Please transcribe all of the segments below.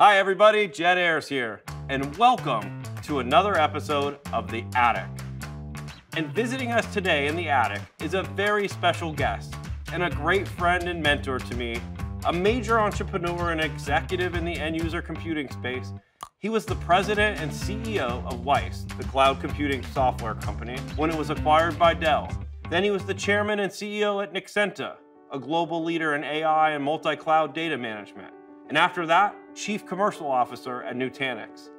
Hi, everybody. Jed Ayres here, and welcome to another episode of The Attic. And visiting us today in the attic is a very special guest and a great friend and mentor to me, a major entrepreneur and executive in the end user computing space. He was the president and CEO of Wyse, the cloud computing software company, when it was acquired by Dell. Then he was the chairman and CEO at Nexenta, a global leader in AI and multi cloud data management. And after that, Chief Commercial Officer at Nutanix.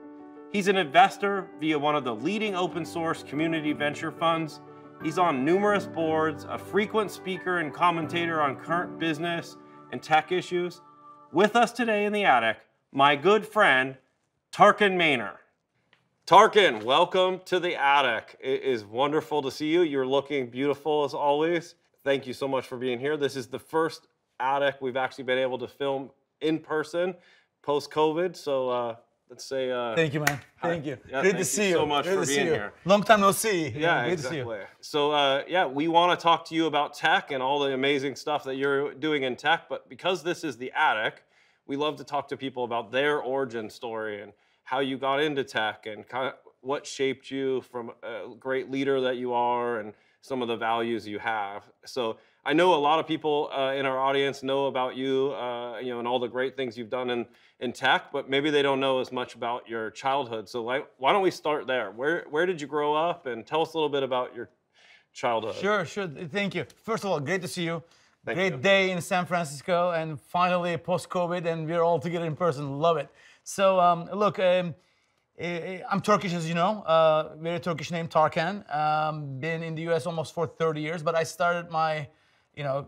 He's an investor via one of the leading open source community venture funds. He's on numerous boards, a frequent speaker and commentator on current business and tech issues. With us today in the attic, my good friend, Tarkan Maner. Tarkan, welcome to the attic. It is wonderful to see you. You're looking beautiful as always. Thank you so much for being here. This is the first attic we've actually been able to film in person post COVID. So uh, let's say. Uh, thank you, man. Thank you. Yeah, Great thank to see you. so much Great for being here. Long time no see. Yeah, Great exactly. to see you. So uh, yeah, we want to talk to you about tech and all the amazing stuff that you're doing in tech. But because this is the attic, we love to talk to people about their origin story and how you got into tech and kind of what shaped you from a great leader that you are and some of the values you have. So I know a lot of people uh, in our audience know about you, uh, you know, and all the great things you've done in, in tech, but maybe they don't know as much about your childhood. So like, why don't we start there? Where where did you grow up, and tell us a little bit about your childhood. Sure, sure. Thank you. First of all, great to see you. Thank great you. day in San Francisco, and finally post-COVID, and we're all together in person. Love it. So, um, look, um, I'm Turkish, as you know. Uh, very Turkish name, Tarkan. Um, been in the U.S. almost for 30 years, but I started my, you know,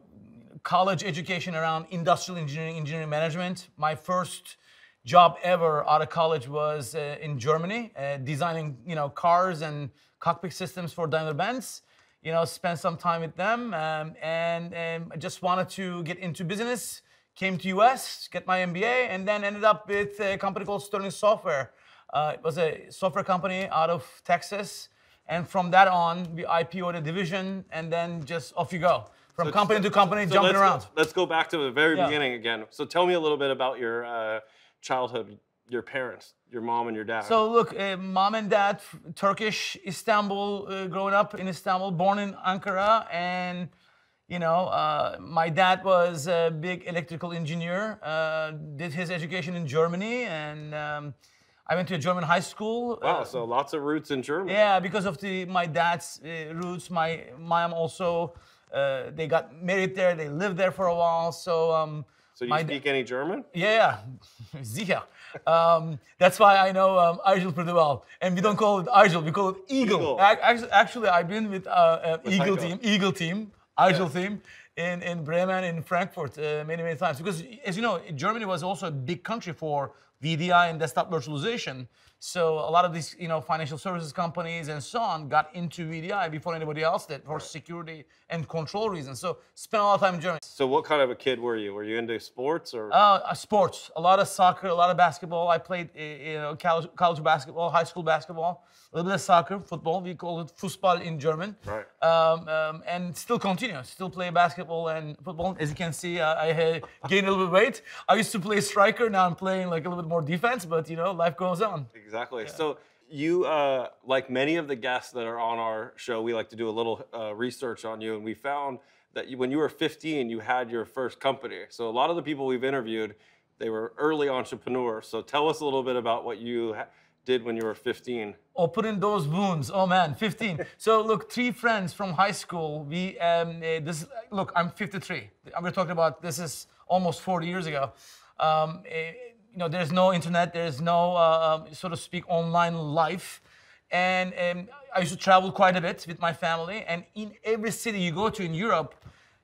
college education around industrial engineering, engineering management. My first job ever out of college was uh, in Germany, uh, designing, you know, cars and cockpit systems for Daimler-Benz. You know, spent some time with them, um, and um, I just wanted to get into business. Came to US, get my MBA, and then ended up with a company called Sterling Software. Uh, it was a software company out of Texas, and from that on, we IPO'd a division, and then just off you go, from So- company to company, So jumping let's around. Go, let's go back to the very Yeah. beginning again. So tell me a little bit about your uh, childhood, your parents, your mom and your dad. So look, uh, mom and dad, Turkish, Istanbul, uh, growing up in Istanbul, born in Ankara, and you know, uh, my dad was a big electrical engineer. Uh, did his education in Germany, and um, I went to a German high school. wow, uh, so lots of roots in Germany. yeah, because of the my dad's uh, roots, my mom also. Uh, they got married there. They lived there for a while. So, um, So do you speak any German? yeah, sicher. Um, that's why I know um, Argel pretty well. And we don't call it Argel, we call it Eagle. Eagle. Ac- Actually, actually, I've been with uh, uh, Eagle Heiko. team, Eagle team, Argel team in, in Bremen, in Frankfurt uh, many, many times. Because, as you know, Germany was also a big country for VDI and desktop virtualization. So a lot of these, you know, financial services companies and so on got into VDI before anybody else did for security and control reasons. So spent a lot of time in Germany. So what kind of a kid were you? Were you into sports or? Uh, uh, sports, a lot of soccer, a lot of basketball. I played, uh, you know, college, college basketball, high school basketball, a little bit of soccer, football. We call it Fußball in German. Right. Um, um, and still continue, still play basketball and football. As you can see, uh, I uh, gained a little bit of weight. I used to play striker. Now I'm playing like a little bit more defense. But you know, life goes on. Exactly. So you, uh, like many of the guests that are on our show, we like to do a little uh, research on you, and we found that you, when you were 15, you had your first company. So a lot of the people we've interviewed, they were early entrepreneurs. So tell us a little bit about what you ha- did when you were 15. opening those wounds. Oh man, 15. so look, three friends from high school. We um, uh, this look. I'm 53. We're talking about this is almost 40 years ago. Um, uh, you know, there's no internet. There's no uh, um, so to speak online life. And um, I used to travel quite a bit with my family. And in every city you go to in Europe,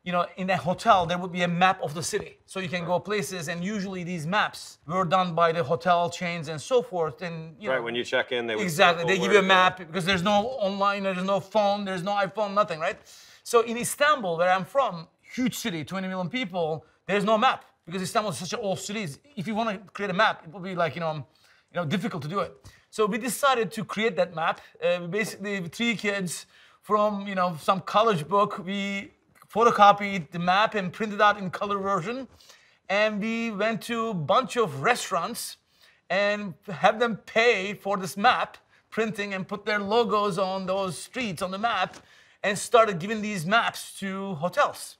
you know, in a hotel, there would be a map of the city. So you can go places, and usually these maps were done by the hotel chains and so forth. And you Right know, when you check in, they would Exactly. They give you a map because there's no online, there's no phone, there's no iPhone, nothing, right? So in Istanbul, where I'm from, huge city, 20 million people, there's no map because Istanbul is such an old city. If you want to create a map, it will be like you know, you know, difficult to do it. So we decided to create that map. Uh, basically, three kids from you know some college book, we photocopied the map and printed out in color version, and we went to a bunch of restaurants and have them pay for this map printing and put their logos on those streets on the map and started giving these maps to hotels.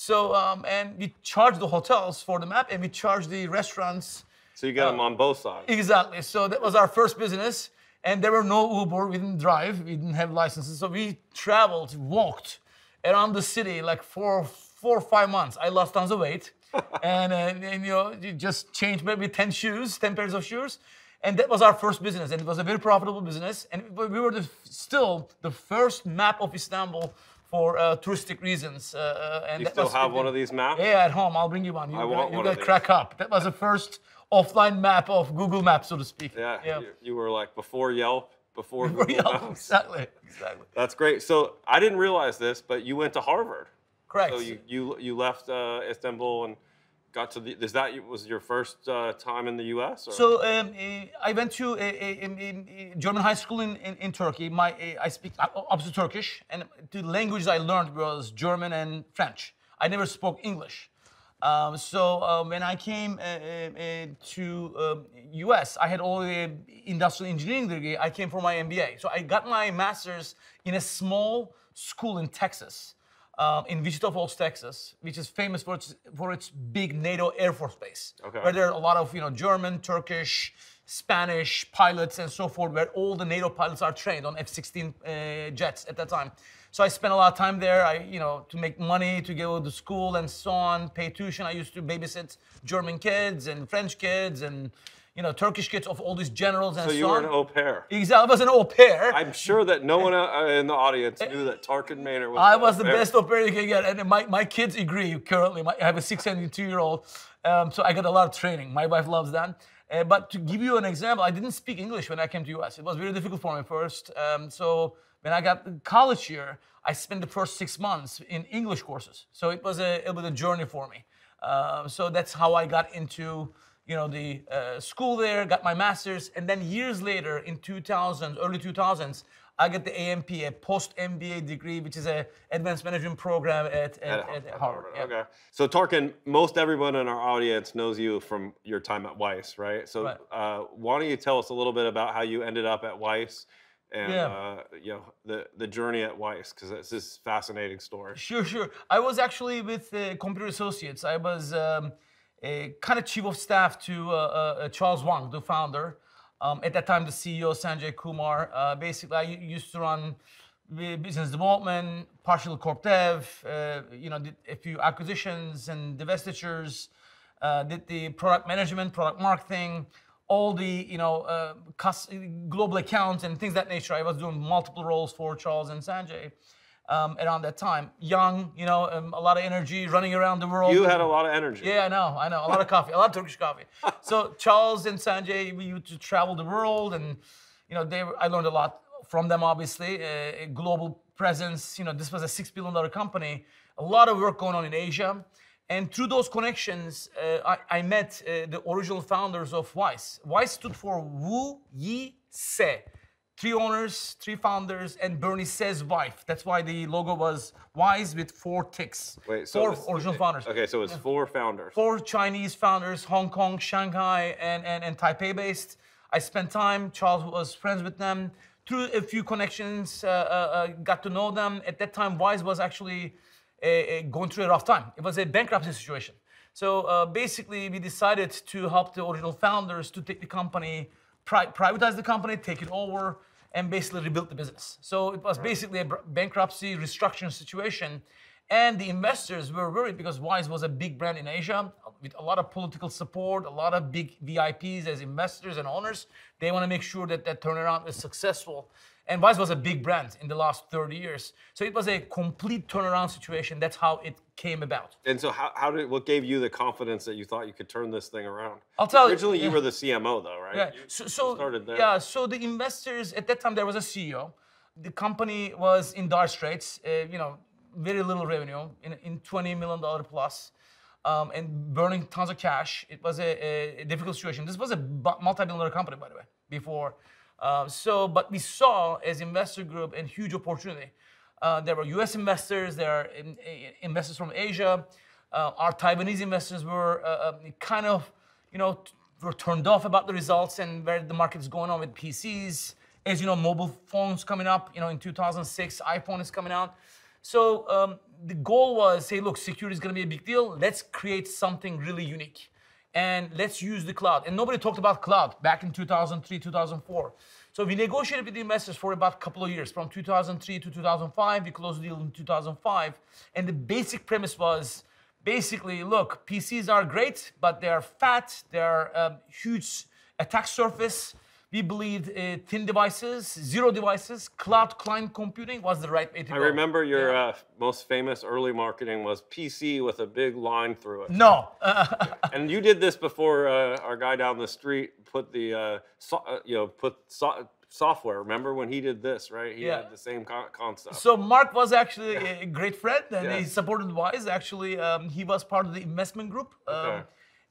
So, um, and we charge the hotels for the map and we charge the restaurants. So you got them on both sides. Exactly. So that was our first business. And there were no Uber. We didn't drive. We didn't have licenses. So we traveled, walked around the city like for four or five months. I lost tons of weight. and, uh, and, you know, you just changed maybe 10 shoes, 10 pairs of shoes. And that was our first business. And it was a very profitable business. And we were the, still the first map of Istanbul for uh, touristic reasons. Uh, uh and you still have one of these maps? Yeah, at home. I'll bring you one. You I want you one to crack up. That was the first offline map of Google Maps, so to speak. Yeah, yeah. You, you, were like before Yelp, before, before Google Yelp. Maps. Exactly, exactly. That's great. So I didn't realize this, but you went to Harvard. Correct. So you you, you left uh, Istanbul and got to the. Is that was your first uh, time in the U.S.? Or? So um, eh, I went to a, a, a, German high school in, in, in Turkey. My eh, I speak obviously Turkish, and the languages I learned was German and French. I never spoke English. Um, so uh, when I came uh, uh, to US, um, I had all the industrial engineering degree. I came for my MBA. So I got my master's in a small school in Texas um, in Wichita Falls, Texas, which is famous for its for its big NATO Air Force base, okay. where there are a lot of you know German, Turkish, Spanish pilots and so forth, where all the NATO pilots are trained on F-16 uh, jets at that time. So I spent a lot of time there. I, you know, to make money, to go to school and so on, pay tuition. I used to babysit German kids and French kids and you know, Turkish kids of all these generals and so. So you were an au pair. Exactly, I was an au pair. I'm sure that no one uh, in the audience knew that Tarkan Maner was. I was the best au pair you can get, and my, my kids agree. Currently, my, I have a six and two year old, um, so I got a lot of training. My wife loves that. Uh, but to give you an example, I didn't speak English when I came to US. It was very difficult for me first. Um, so when I got college here, I spent the first six months in English courses. So it was a, it was a journey for me. Uh, so that's how I got into you know, the uh, school there, got my master's, and then years later, in 2000s, early 2000s, I got the AMP, a post MBA degree, which is a advanced management program at, at, at, at Harvard. Yeah. Okay. So Tarkan, most everyone in our audience knows you from your time at Wyse, right? So right. Uh, why don't you tell us a little bit about how you ended up at Wyse? and yeah. uh, you know the the journey at Wyse because it's this fascinating story. Sure, sure. I was actually with uh, Computer Associates. I was um, kind of chief of staff to uh, uh, uh, Charles Wang, the founder. Um, at that time, the CEO, Sanjay Kumar. Uh, basically, I used to run business development, partial corp dev, uh, you know, did a few acquisitions and divestitures, uh, did the product management, product marketing, all the, you know, global accounts and things that nature. I was doing multiple roles for Charles and Sanjay um, around that time. Young, you know, um, a lot of energy, running around the world. You had a lot of energy. Yeah, I know, I know. A lot of coffee, a lot of Turkish coffee. so Charles and Sanjay, we used to travel the world, and you know, they. I learned a lot from them. Obviously, uh, global presence. You know, this was a six billion dollar company. A lot of work going on in Asia. And through those connections, uh, I, I, met uh, the original founders of Wyse. Wyse stood for Wu Yi Se three owners, three founders, and Bernie says wife. That's why the logo was Wyse with four ticks. Wait, so four was, original founders. Okay, so it's four founders. Four Chinese founders, Hong Kong, Shanghai, and, and, and Taipei based. I spent time, Charles was friends with them. Through a few connections, uh, uh, uh got to know them. At that time, Wyse was actually a, a going through a rough time. It was a bankruptcy situation. So uh, basically, we decided to help the original founders to take the company, pri privatize the company, take it over, and basically rebuild the business. So it was basically a bankruptcy restructuring situation. And the investors were worried because Wyse was a big brand in Asia with a lot of political support, a lot of big VIPs as investors and owners. They want to make sure that that turnaround is successful. And Wyse was a big brand in the last 30 years. So it was a complete turnaround situation. That's how it came about. And so how, how did what gave you the confidence that you thought you could turn this thing around? I'll tell Originally you. Originally you were the CMO though, right? Yeah. You, so, so started there. Yeah, so the investors at that time there was a CEO. The company was in dire straits, uh, you know, very little revenue in, in 20 million dollar plus. Um, and burning tons of cash. It was a, a difficult situation. This was a multi-billion dollar company, by the way, before uh, so, but we saw as investor group a huge opportunity. Uh, there were U.S. investors, there are in, in, investors from Asia. Uh, our Taiwanese investors were uh, um, kind of, you know, were turned off about the results and where the market is going on with PCs. As you know, mobile phones coming up. You know, in 2006, iPhone is coming out. So um, the goal was, say, look, security is going to be a big deal. Let's create something really unique, and let's use the cloud. And nobody talked about cloud back in 2003, 2004. So we negotiated with the investors for about a couple of years, from 2003 to 2005. We closed the deal in 2005, and the basic premise was basically, look, PCs are great, but they are fat. They are um, huge attack surface. We believed uh, thin devices, zero devices, cloud client computing was the right way to go. I remember your uh, most famous early marketing was PC with a big line through it. No, And you did this before uh, our guy down the street put the, uh, so, uh, you know, put so- software. Remember when he did this, right? He Yeah. had the same concept. So Mark was actually a great friend, and Yeah. he supported Wyse. Actually, um, he was part of the investment group, um, Okay.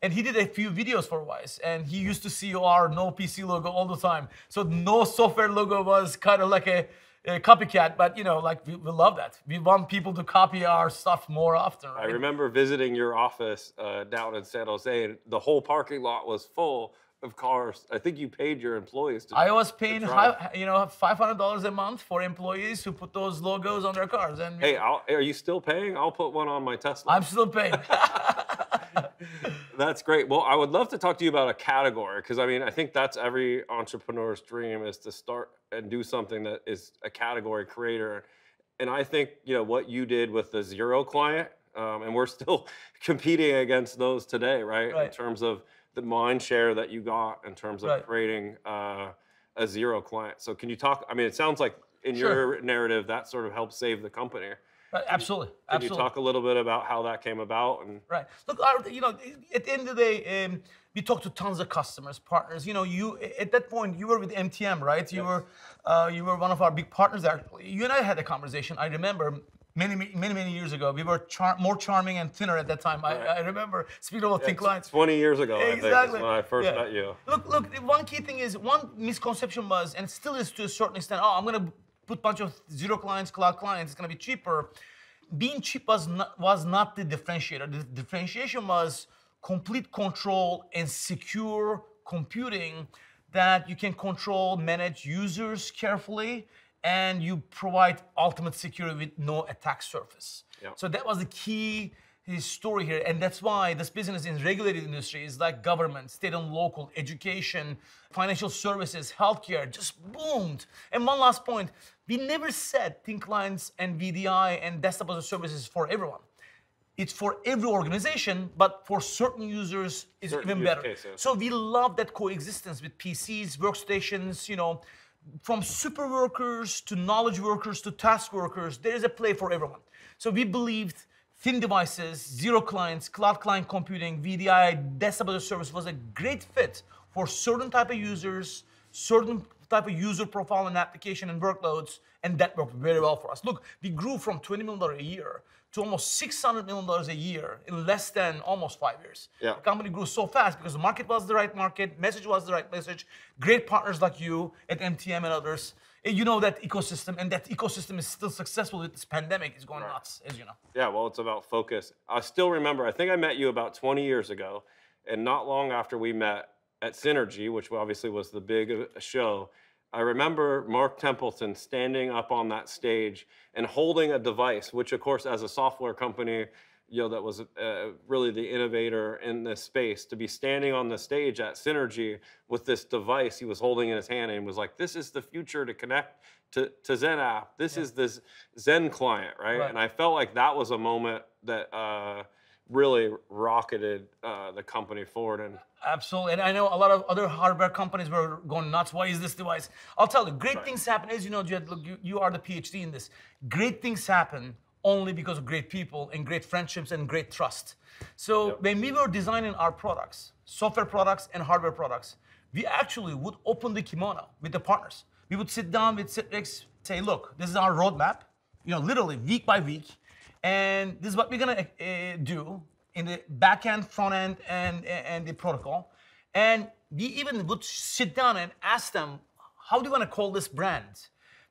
And he did a few videos for Wyse. And he used to see our no PC logo all the time. So no software logo was kind of like a, a copycat, but you know, like we, we love that. We want people to copy our stuff more often. I remember visiting your office uh, down in San Jose, and the whole parking lot was full of cars. I think you paid your employees to. I was paying, high, you know, five hundred dollars a month for employees who put those logos on their cars, and hey, I'll, are you still paying? I'll put one on my Tesla. I'm still paying. That's great. Well, I would love to talk to you about a category because I mean, I think that's every entrepreneur's dream is to start and do something that is a category creator. And I think you know what you did with the zero client, um, and we're still competing against those today, right? In terms of the mind share that you got in terms of Right. creating uh, a zero client. So can you talk? I mean, it sounds like in Sure. your narrative that sort of helped save the company. Right, absolutely, Can absolutely. you talk a little bit about how that came about and Right. Look, our, you know, at the end of the day, um, we talked to tons of customers, partners. You know, you at that point you were with MTM, right? You were, uh, you were one of our big partners. Actually, you and I had a conversation. I remember many, many, many, years ago. We were char- more charming and thinner at that time. I, I remember. Speaking of thin clients. 20 years ago, I think, Exactly. when I first Yeah. met you. Look, look. One key thing is one misconception was, and still is to a certain extent. Oh, I'm gonna put a bunch of zero clients, cloud clients. It's gonna be cheaper. Being cheap was not was not the differentiator. The differentiation was complete control and secure computing that you can control, manage users carefully, and you provide ultimate security with no attack surface. Yeah. So that was the key his story here, and that's why this business in regulated industries like government, state and local, education, financial services, healthcare just boomed. And one last point, we never said thin clients and VDI and desktop as a service is for everyone. It's for every organization, but for certain users, it's Certain even better. cases. So we love that coexistence with PCs, workstations, you know, from super workers to knowledge workers to task workers, there is a play for everyone. So we believed thin devices, zero clients, cloud client computing, VDI, desktop as a service was a great fit for certain type of users, certain type of user profile and application and workloads, and that worked very well for us. Look, we grew from $20 million a year to almost $600 million a year in less than almost five years. Yeah. The company grew so fast because the market was the right market, message was the right message, great partners like you at MTM and others. You know that ecosystem, and that ecosystem is still successful with this pandemic. It's going nuts, as you know. Yeah, well, it's about focus. I still remember, I think I met you about 20 years ago, and not long after we met at Synergy, which obviously was the big uh, show, I remember Mark Templeton standing up on that stage and holding a device, which, of course, as a software company, you know, that was uh, really the innovator in this space, to be standing on the stage at Synergy with this device he was holding in his hand and was like, this is the future to connect to, to XenApp. This is this XenClient, right? Right. And I felt like that was a moment that uh, really rocketed uh, the company forward. And Absolutely. And I know a lot of other hardware companies were going nuts. Why is this device? I'll tell you, great things happen. As you know, Jed, look, you, you are the PhD in this. Great things happen only because of great people and great friendships and great trust. So when we were designing our products, software products and hardware products, we actually would open the kimono with the partners. We would sit down with Citrix, say, look, this is our roadmap, you know, literally week by week, and this is what we're gonna uh, do in the back end, front end, and, and the protocol. And we even would sit down and ask them, how do you want to call this brand?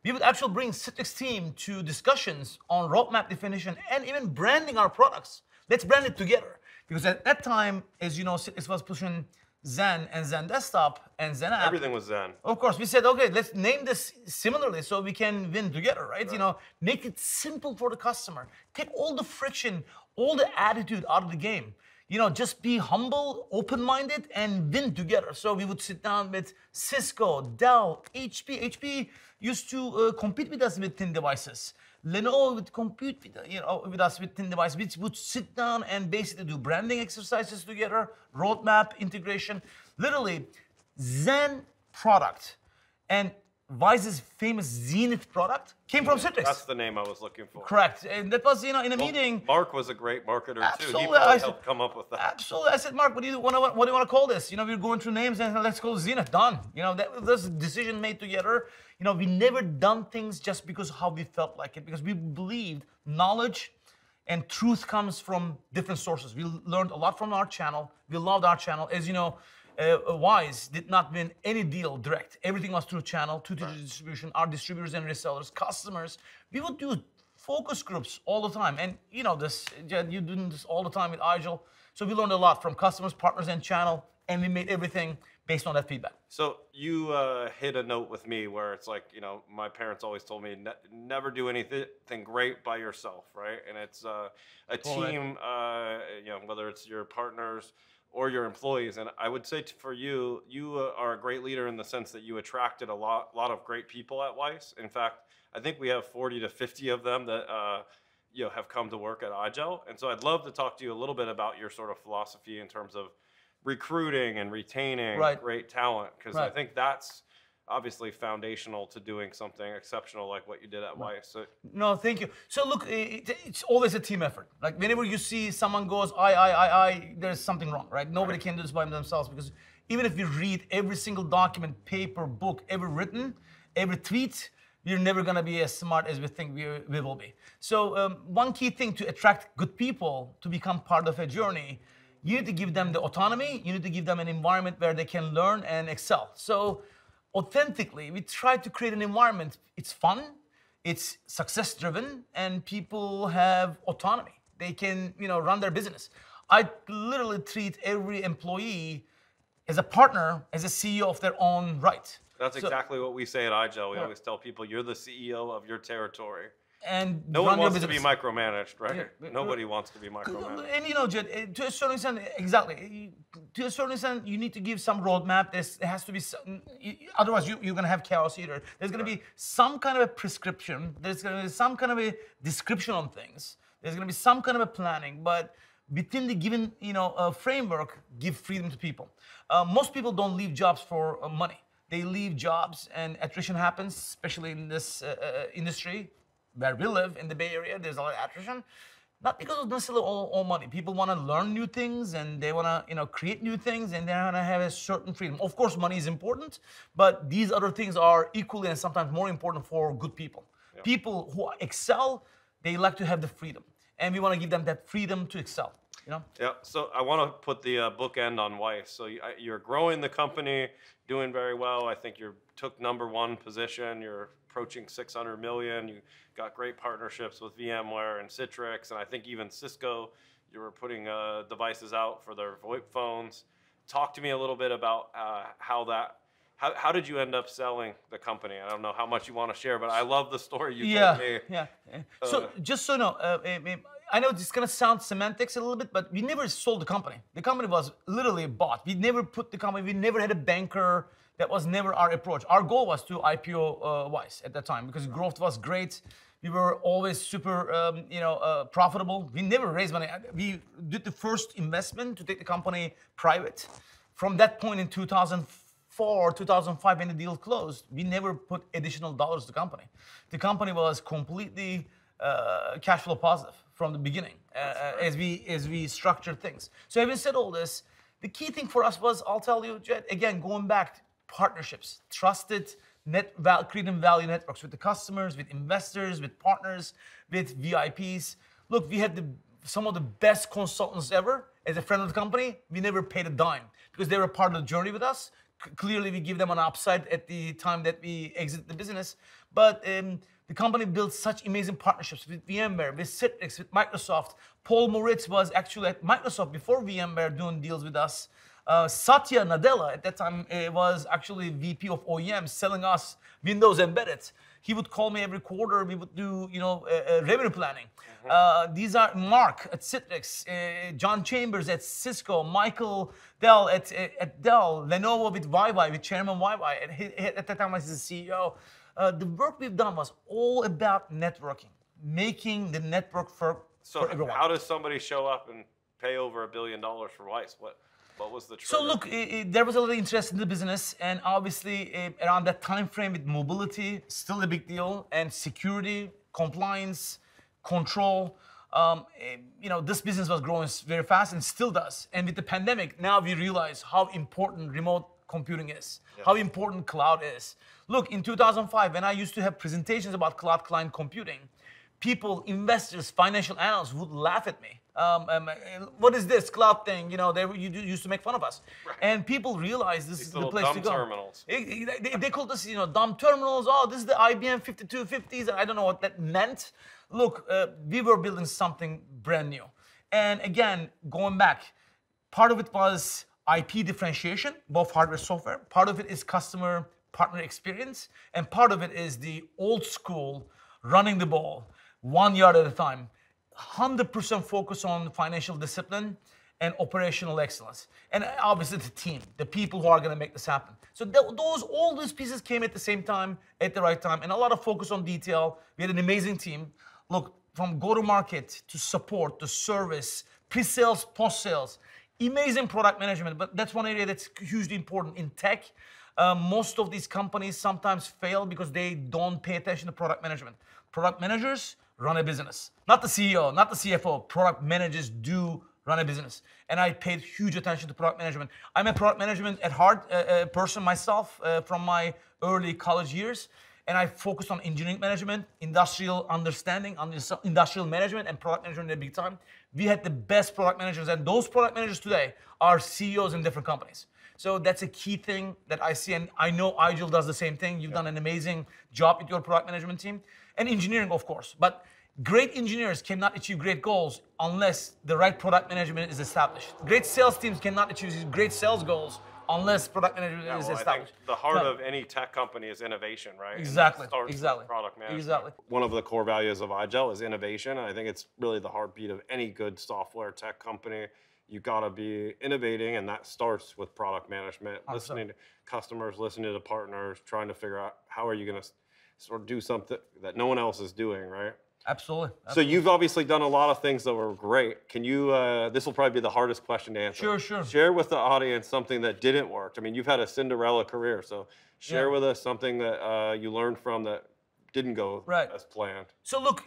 We would actually bring Citrix team to discussions on roadmap definition and even branding our products. Let's brand it together. Because at that time, as you know, Citrix was pushing Xen and XenDesktop and XenApp. Everything was Xen. Of course, we said, okay, let's name this similarly so we can win together, right? You know, make it simple for the customer. Take all the friction, all the attitude out of the game. You know, just be humble, open-minded, and win together. So we would sit down with Cisco, Dell, HP. HP used to uh, compete with us with thin devices. Lenovo would compete with, you know, with us with thin devices. We would sit down and basically do branding exercises together, roadmap integration. Literally, Zen product and Wyse's famous Xenith product came from Citrix. That's the name I was looking for. Correct. And that was, you know, in a Well, meeting. Mark was a great marketer too. He Absolutely, I- helped come up with that. Absolutely. I said, Mark, what do you want to what do you want to call this? You know, we are going through names and let's call Xenith. Done. You know, that was a decision made together. You know, we never done things just because how we felt like it, because we believed knowledge and truth comes from different sources. We learned a lot from our channel. We loved our channel. As you know, uh, Wyse did not win any deal direct. Everything was through channel, through distribution, our distributors and resellers, customers. We would do focus groups all the time. And you know this, you're doing this all the time with IGEL. So we learned a lot from customers, partners, and channel, and we made everything based on that feedback. So you uh, hit a note with me where it's like, you know, my parents always told me ne- never do anything great by yourself, right? And it's uh, a team, uh, you know, whether it's your partners or your employees. And I would say t- for you, you uh, are a great leader in the sense that you attracted a lot, lot of great people at Wyse. In fact, I think we have 40 to 50 of them that. Uh, you know, have come to work at IGEL, and so I'd love to talk to you a little bit about your sort of philosophy in terms of recruiting and retaining Right. great talent because I think that's obviously foundational to doing something exceptional like what you did at Wyse. So, No, thank you. So look, it, it's always a team effort. Like whenever you see someone goes, I, I, I, I, there's something wrong, right? Nobody can do this by themselves because even if you read every single document, paper, book ever written, every tweet, you're never gonna be as smart as we think we, we will be. So um, one key thing to attract good people to become part of a journey, you need to give them the autonomy. You need to give them an environment where they can learn and excel. So authentically, we try to create an environment. It's fun, it's success driven, and people have autonomy. They can, you know, run their business. I literally treat every employee as a partner, as a CEO of their own right. that's So- exactly what we say at IGEL. We Yeah. always tell people you're the CEO of your territory. And No one wants to be micromanaged, right? Yeah, Nobody wants to be micromanaged. And you know, Jed, to a certain extent, exactly. To a certain extent, you need to give some roadmap. There's, there has to be some, otherwise you, you're gonna have chaos either. There's gonna be some kind of a prescription. There's gonna be some kind of a description on things. There's gonna be some kind of a planning, but within the given, you know, uh, framework, give freedom to people. Uh, most people don't leave jobs for uh, money. They leave jobs, and attrition happens, especially in this uh, uh, industry where we live in the Bay Area, there's a lot of attrition. Not because of necessarily all, all money. People want to learn new things and they want to, you know, create new things and they want to have a certain freedom. Of course, money is important, but these other things are equally and sometimes more important for good people. People who excel, they like to have the freedom, and we want to give them that freedom to excel. You know. Yeah, so I want to put the uh, bookend on Wyse. So you're growing the company, doing very well. I think you took number one position. You're approaching 600 million. You got great partnerships with VMware and Citrix, and I think even Cisco. You were putting uh, devices out for their VoIP phones. Talk to me a little bit about uh, how that. How, how did you end up selling the company? I don't know how much you want to share, but I love the story you yeah, told me. Yeah. yeah. So just so you know, uh, uh, uh, I know it's gonna sound semantics a little bit, but we never sold the company. The company was literally bought. We never put the company. We never had a banker. That was never our approach. Our goal was to IPO uh, Wyse at that time because growth was great. We were always super, um, you know, uh, profitable. We never raised money. We did the first investment to take the company private. From that point in 2004, 2005, when the deal closed, we never put additional dollars to the company. The company was completely uh, cash flow positive from the beginning uh, as we as we structured things. So having said all this, the key thing for us was, I'll tell you, Jed, again, going back, partnerships, trusted net val- value networks with the customers, with investors, with partners, with VIPs. Look, we had the, some of the best consultants ever. As a friend of the company, we never paid a dime because they were part of the journey with us. C- clearly, we give them an upside at the time that we exit the business. But um, the company built such amazing partnerships with VMware, with Citrix, with Microsoft. Paul Moritz was actually at Microsoft before VMware doing deals with us. Uh, Satya Nadella at that time uh, was actually VP of OEM selling us Windows embedded. He would call me every quarter. We would do, you know, uh, revenue planning. Uh, these are Mark at Citrix, uh, John Chambers at Cisco, Michael Dell at, at, at Dell, Lenovo with YY, with Chairman YY. At, he- at that time, I was the CEO. Uh, the work we've done was all about networking, making the network for, So for everyone. how does somebody show up and pay over a billion dollars for Wyse? What what was the trigger? So look, i i there was a lot of interest in the business, and obviously uh, around that time frame with mobility, still a big deal, and security, compliance, control. Um, eh, you know, this business was growing very fast and still does. And with the pandemic, now we realize how important remote computing is, how important cloud is. Look, in 2005, when I used to have presentations about cloud client computing, people, investors, financial analysts would laugh at me. Um, um, what is this cloud thing? You know, they were- you used to make fun of us. And people realize this is the place to go. terminals. They, they called us, you know, dumb terminals. Oh, this is the IBM 5250s. I don't know what that meant. Look, uh, we were building something brand new. And again, going back, part of it was IP differentiation, both hardware, software. Part of it is customer partner experience, and part of it is the old school running the ball one yard at a time. 100% focus on financial discipline and operational excellence. And obviously the team, the people who are going to make this happen. So th- those all those pieces came at the same time, at the right time, and a lot of focus on detail. We had an amazing team. Look, from go-to-market to support to service, pre-sales, post-sales, amazing product management. But that's one area that's hugely important in tech. Um, most of these companies sometimes fail because they don't pay attention to product management. Product managers run a business, not the CEO, not the CFO. Product managers do run a business, and I paid huge attention to product management. I'm a product management at heart uh, uh, person myself uh, from my early college years, and I focused on engineering management, industrial understanding, industrial management, and product management at big time. We had the best product managers, and those product managers today are CEOs in different companies. So that's a key thing that I see, and I know IGEL does the same thing. You've done an amazing job with your product management team and engineering, of course. But great engineers cannot achieve great goals unless the right product management is established. Great sales teams cannot achieve great sales goals unless product management Yeah, is well, I think established. the heart So- of any tech company is innovation, right? And that Exactly, with exactly, Product management. exactly. One of the core values of IGEL is innovation. and I think it's really the heartbeat of any good software tech company. You got to be innovating, and that starts with product management, listening to customers, listening to partners, trying to figure out how are you going to sort of do something that no one else is doing, right? Absolutely. So you've obviously done a lot of things that were great. Can you? Uh, this will probably be the hardest question to answer. Sure, sure. Share with the audience something that didn't work. I mean, you've had a Cinderella career, so share Yeah. with us something that uh, you learned from that didn't go Right. as planned. So look,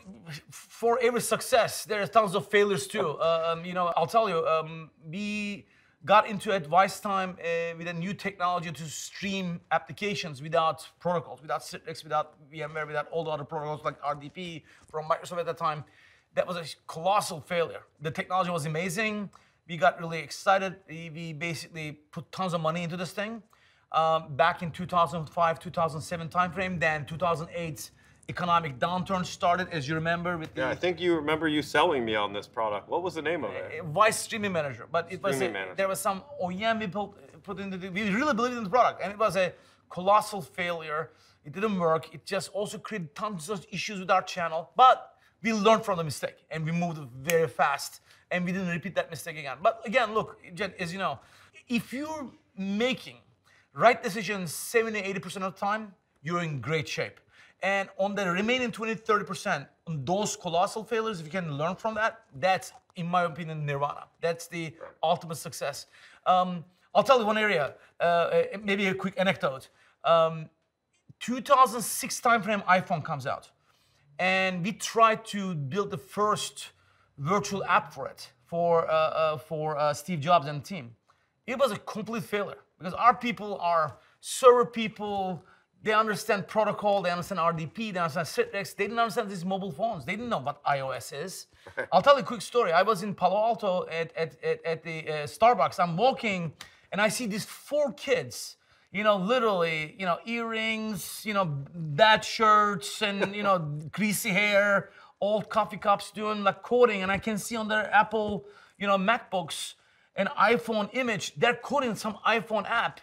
for every success, there are tons of failures too. Um, you know, I'll tell you, um, we got into advice time uh, with a new technology to stream applications without protocols, without Citrix, without VMware, without all the other protocols like RDP from Microsoft at the time. That was a colossal failure. The technology was amazing. We got really excited. We, we basically put tons of money into this thing. Um, back in 2005, 2007 timeframe, then 2008 economic downturn started, as you remember, with the Yeah, I think you remember you selling me on this product. What was the name of it? uh, Wyse Streaming Manager, but it was a, there was some OEM we put, put into the, we really believed in the product, and it was a colossal failure. It didn't work. It just also created tons of issues with our channel, but we learned from the mistake and we moved very fast, and we didn't repeat that mistake again. But again, look, Jen, as you know, if you're making right decisions 70, 80% of the time, you're in great shape. And on the remaining 20, 30%, on those colossal failures, if you can learn from that, that's, in my opinion, nirvana. That's the ultimate success. Um, I'll tell you one area, uh, uh, maybe a quick anecdote. Um, 2006 timeframe, iPhone comes out, and we tried to build the first virtual app for it for uh, uh, for uh, Steve Jobs and team. It was a complete failure because our people are server people. They understand protocol, they understand RDP, they understand Citrix. They didn't understand these mobile phones. They didn't know what iOS is. I'll tell you a quick story. I was in Palo Alto at, at, at, at the uh, Starbucks. I'm walking and I see these four kids you know, literally, you know, earrings, you know, bad shirts and, you know, greasy hair, old coffee cups doing like coding. And I can see on their Apple, you know, MacBooks, an iPhone image. They're coding some iPhone app,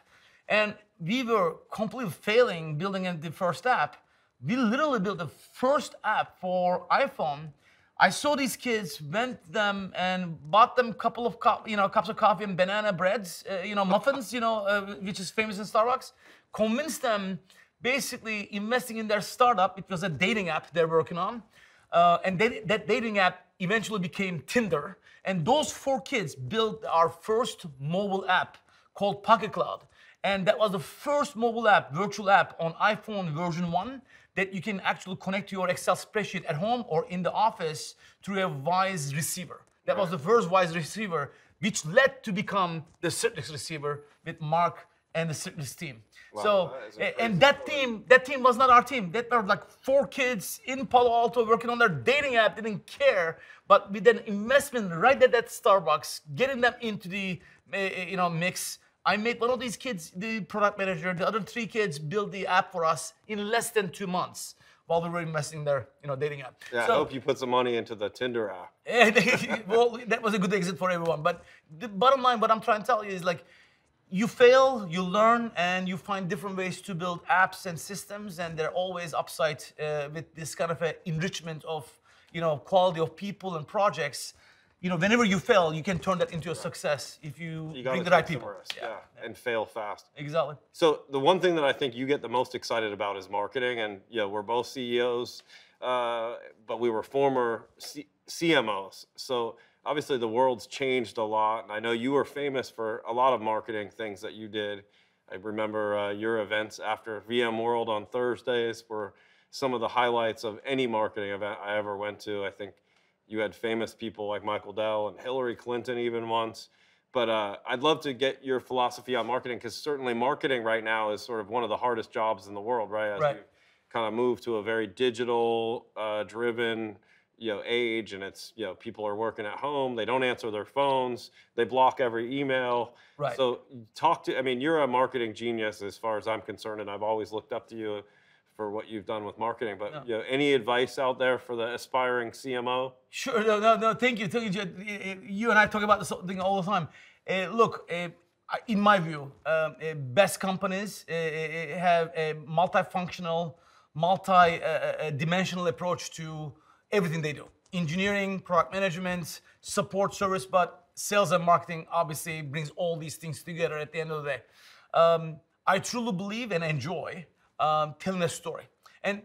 and we were completely failing building the first app. We literally built the first app for iPhone. I saw these kids, went them and bought them a couple of you know cups of coffee and banana breads, uh, you know muffins, you know uh, which is famous in Starbucks. Convinced them basically investing in their startup. It was a dating app they're working on, uh, and they, that dating app eventually became Tinder. And those four kids built our first mobile app called Pocket Cloud. And that was the first mobile app, virtual app on iPhone version 1 that you can actually connect to your Excel spreadsheet at home or in the office through a Wyse receiver. That was the first Wyse receiver, which led to become the Citrix receiver with Mark and the Citrix team. so, that is a a- and that team, that team was not our team. That were like four kids in Palo Alto working on their dating app, didn't care. But with an investment right at that Starbucks, getting them into the uh, you know mix, I made one of these kids the product manager. The other three kids build the app for us in less than two months while we were investing in their you know dating app. Yeah, I So- hope you put some money into the Tinder app. well, that was a good exit for everyone. But the bottom line, what I'm trying to tell you is like, you fail, you learn, and you find different ways to build apps and systems, and they're always upside uh, with this kind of a enrichment of, you know, quality of people and projects. You know, whenever you fail, you can turn that into a success if you, You bring the right people. risk, yeah, and fail fast. exactly. So the one thing that I think you get the most excited about is marketing, and you know we're both CEOs, uh, but we were former C- CMOs. So obviously the world's changed a lot, and I know you were famous for a lot of marketing things that you did. I remember uh, your events after VMworld on Thursdays were some of the highlights of any marketing event I ever went to. I think you had famous people like Michael Dell and Hillary Clinton even once. But uh, I'd love to get your philosophy on marketing because certainly marketing right now is sort of one of the hardest jobs in the world, right? As Right. we kind of move to a very digital uh, driven you know age and it's you know people are working at home they don't answer their phones they block every email Right. so talk to i mean you're a marketing genius as far as i'm concerned and i've always looked up to you for what you've done with marketing but you know any advice out there for the aspiring cmo Sure, no, no, no. Thank you, thank you. Uh, uh, You and I talk about this thing all the time. Uh, look, uh, in my view, um, uh, best companies have a multifunctional, multi-dimensional approach to everything they do. Engineering, product management, support service, but sales and marketing obviously brings all these things together at the end of the day. Um, I truly believe and enjoy um, telling a story. And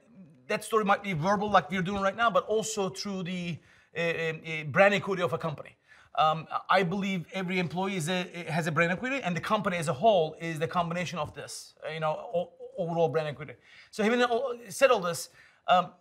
that story might be verbal, like we're doing right now, but also through the uh, uh, brand equity of a company. Um, I believe every employee a, has a brand equity, and the company as a whole is the combination of this, uh, you know, overall brand equity. So, having said all this, um,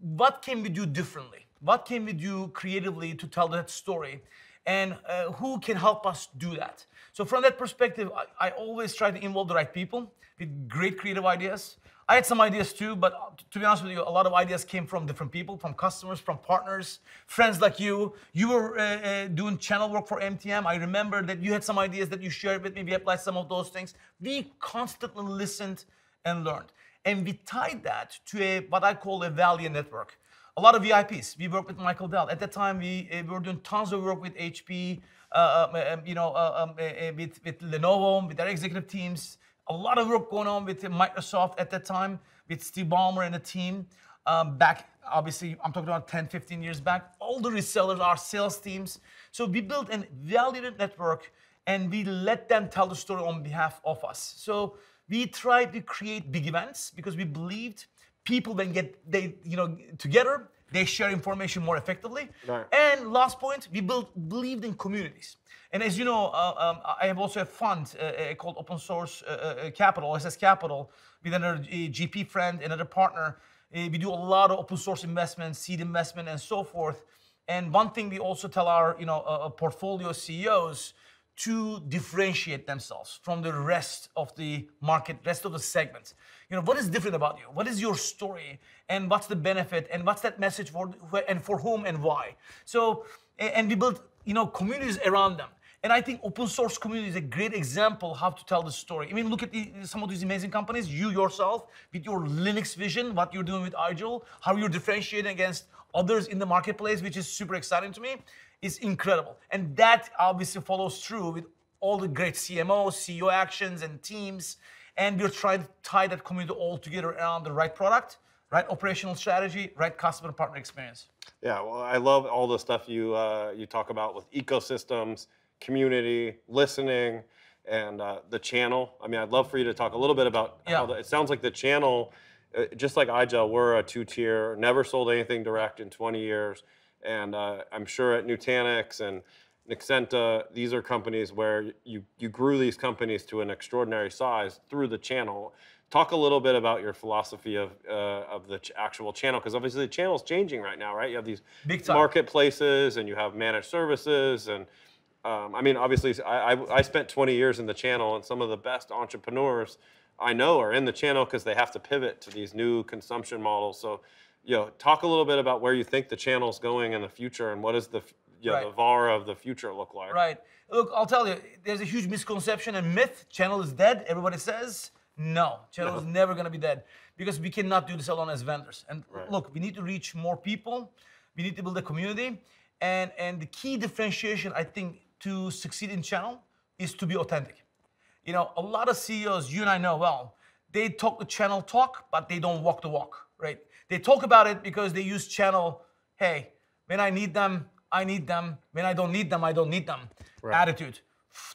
what can we do differently? What can we do creatively to tell that story? And uh, who can help us do that? So, from that perspective, I, I always try to involve the right people with great creative ideas. I had some ideas too, but uh, to be honest with you, a lot of ideas came from different people, from customers, from partners, friends like you. You were uh, uh, doing channel work for MTM. I remember that you had some ideas that you shared with me. We applied some of those things. We constantly listened and learned. And we tied that to a what I call a value network. A lot of VIPs. We worked with Michael Dell. At that time, we, uh, we were doing tons of work with HP, um, um, you know, uh, um, uh, uh, with, with Lenovo, with their executive teams. A lot of work going on with Microsoft at that time, with Steve Ballmer and the team. Um, back, obviously, I'm talking about 10, 15 years back. All the resellers, our sales teams. So we built a validated network and we let them tell the story on behalf of us. So we tried to create big events because we believed people then get they you know together they share information more effectively. Right. And last point, we built believed in communities. And as you know, uh, um, I have also a fund uh, uh, called Open Source uh, uh, Capital, OSS Capital, with another uh, GP friend, another partner. Uh, we do a lot of open source investment, seed investment, and so forth. And one thing we also tell our you know uh, uh, portfolio CEOs to differentiate themselves from the rest of the market, rest of the segments. You know, what is different about you? What is your story? And what's the benefit? And what's that message for and for whom and why? So, and we build, you know, communities around them. And I think open source community is a great example how to tell the story. I mean, look at the, some of these amazing companies. You yourself, with your Linux vision, what you're doing with IGEL, how you're differentiating against others in the marketplace, which is super exciting to me. is incredible. And that obviously follows through with all the great CMO, CEO actions, and teams. And we're trying to tie that community all together around the right product, right operational strategy, right customer partner experience. Yeah, well, I love all the stuff you uh, you talk about with ecosystems, community, listening, and uh, the channel. I mean, I'd love for you to talk a little bit about Yeah. how the, it sounds like the channel, uh, just like IGEL, we're a two-tier, never sold anything direct in 20 years, and uh, I'm sure at Nutanix and Nexenta, these are companies where you you grew these companies to an extraordinary size through the channel. Talk a little bit about your philosophy of uh, of the ch- actual channel, because obviously the channel's changing right now, right? You have these Big marketplaces and you have managed services and um, I mean, obviously, I, I, I spent 20 years in the channel, and some of the best entrepreneurs I know are in the channel because they have to pivot to these new consumption models. So, you know, talk a little bit about where you think the channel's going in the future, and what is the know, Right. the VAR of the future look like? Right. Look, I'll tell you, there's a huge misconception and myth. Channel is dead. Everybody says no. Channel is never going to be dead because we cannot do this alone as vendors. And Right. look, we need to reach more people. We need to build a community. And and the key differentiation, I think, to succeed in channel is to be authentic. You know, a lot of CEOs, you and I know well, they talk the channel talk, but they don't walk the walk, right? They talk about it because they use channel, hey, when I need them, I need them. When I don't need them, I don't need them attitude.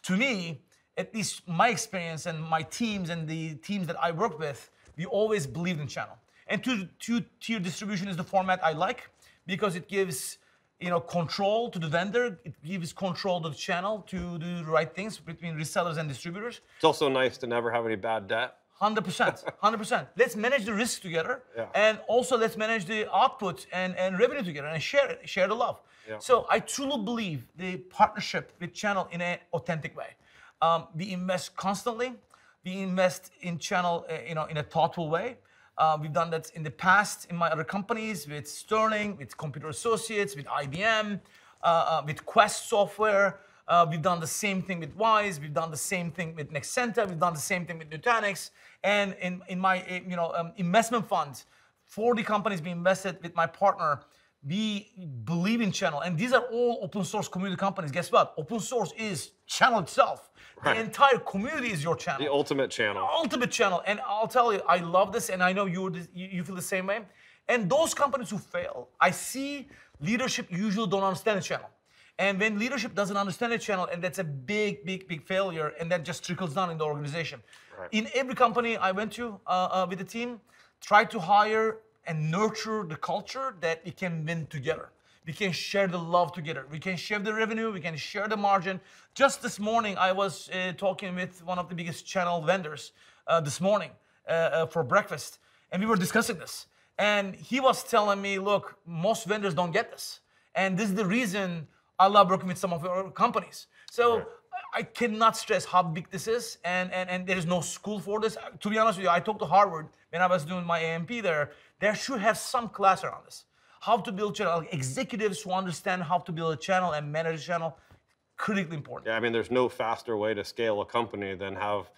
To me, at least my experience and my teams and the teams that I work with, we always believed in channel. And two, two tier distribution is the format I like because it gives you know control to the vendor, it gives control to the channel to do the right things between resellers and distributors. It's also nice to never have any bad debt. Hundred percent, hundred percent. Let's manage the risk together, Yeah. and also let's manage the output and, and revenue together, and share share the love. Yeah. So I truly believe the partnership with channel in an authentic way. Um, we invest constantly. We invest in channel, uh, you know, in a thoughtful way. Uh, we've done that in the past in my other companies with Sterling, with Computer Associates, with IBM, uh, uh, with Quest Software. Uh, we've done the same thing with Wyse. We've done the same thing with Nexenta. We've done the same thing with Nutanix. And in, in my uh, you know um, investment funds, 40 companies we invested with my partner. We believe in channel, and these are all open source community companies. Guess what? Open source is channel itself. Right. The entire community is your channel The ultimate channel. ultimate channel. And I'll tell you, I love this, and I know you you feel the same way. And those companies who fail, I see leadership usually don't understand the channel. And when leadership doesn't understand the channel, and that's a big, big, big failure, and that just trickles down in the organization. Right. In every company I went to uh, uh, with the team, try to hire and nurture the culture that we can win together. We can share the love together. We can share the revenue. We can share the margin. Just this morning, I was uh, talking with one of the biggest channel vendors uh, this morning uh, uh, for breakfast, and we were discussing this. And he was telling me, look, most vendors don't get this. And this is the reason love working with some of your companies. So Right. I cannot stress how big this is, and, and, and there is no school for this. To be honest with you, I talked to Harvard when I was doing my AMP there. There should have some class around this. How to build channel, like executives who understand how to build a channel and manage a channel, critically important. Yeah, I mean, there's no faster way to scale a company than have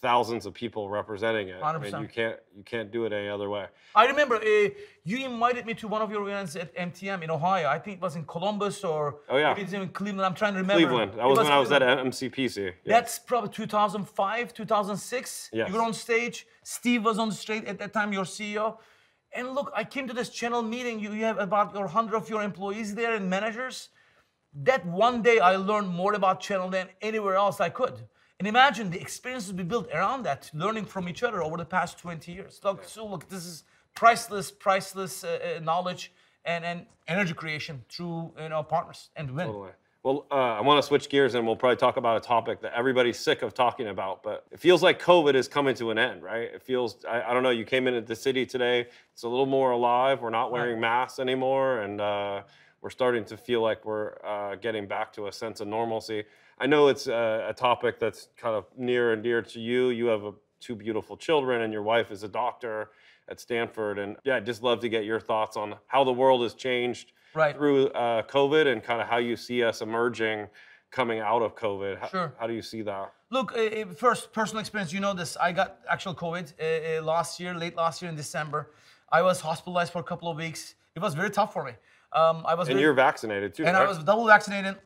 thousands of people representing it. I mean, you can't you can't do it any other way. I remember uh, you invited me to one of your events at MTM in Ohio. I think it was in Columbus or Oh, yeah. maybe it's in Cleveland. I'm trying to remember. Cleveland. That It was, when I was at Cleveland. MCPC. Yeah. That's probably 2005, 2006. Yes. You were on stage. Steve was on the stage at that time, your CEO. And look, I came to this channel meeting. You, you have about your 100 of your employees there and managers. That one day I learned more about channel than anywhere else I could. And imagine the experiences we built around that, learning from each other over the past 20 years. Look, so look, this is priceless, priceless uh, uh, knowledge and, and energy creation through you know partners and win. Totally. Well, uh, I want to switch gears and we'll probably talk about a topic that everybody's sick of talking about, but it feels like COVID is coming to an end, right? It feels, I, I don't know, you came into the city today, it's a little more alive. We're not wearing masks anymore, and uh, we're starting to feel like we're uh, getting back to a sense of normalcy. I know it's a, a topic that's kind of near and dear to you. You have a, two beautiful children, and your wife is a doctor at Stanford. And yeah, I'd just love to get your thoughts on how the world has changed Right. through uh, COVID and kind of how you see us emerging coming out of COVID. How, Sure. how do you see that? Look, uh, first personal experience. You know this. I got actual COVID uh, uh, last year, late last year in December. I was hospitalized for a couple of weeks. It was very tough for me. Um, I was And very- you're vaccinated too, and right? I was double vaccinated.